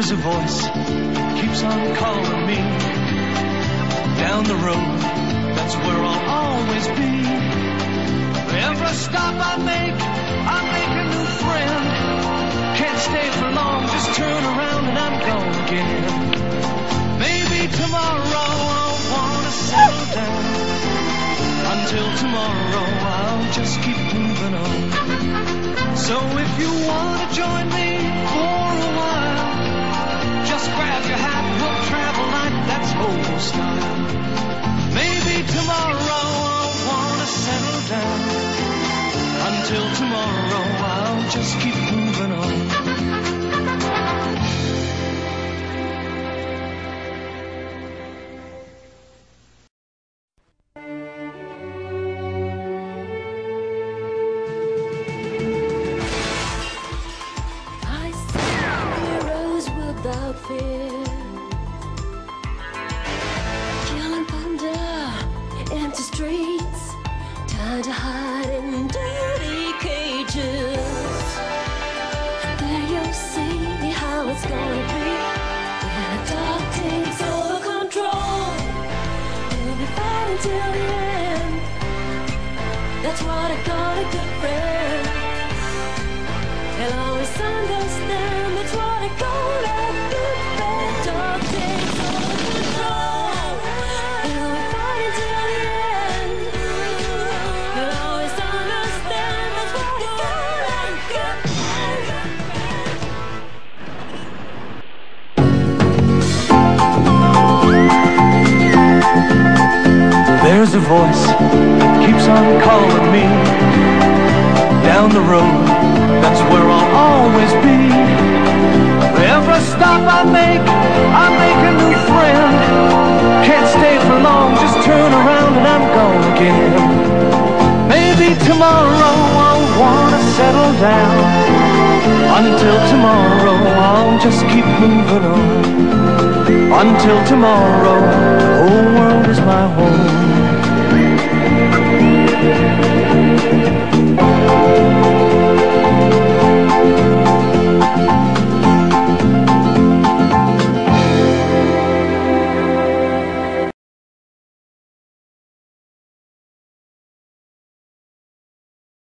There's a voice keeps on calling me down the road. That's where I'll always be. Every stop I make, I make a new friend. Can't stay for long, just turn around and I'm gone again. Maybe tomorrow I'll wanna settle down. Until tomorrow I'll just keep moving on. So if you wanna join me Until tomorrow I'll just keep moving on. I heroes without fear. Killing thunder, empty streets, time to hide That's what I call a good friend. And always that calling me down the road. That's where I'll always be. Every stop I make, I make a new friend. Can't stay for long, just turn around and I'm gone again. Maybe tomorrow I'll wanna settle down. Until tomorrow I'll just keep moving on. Until tomorrow, whole world is my home.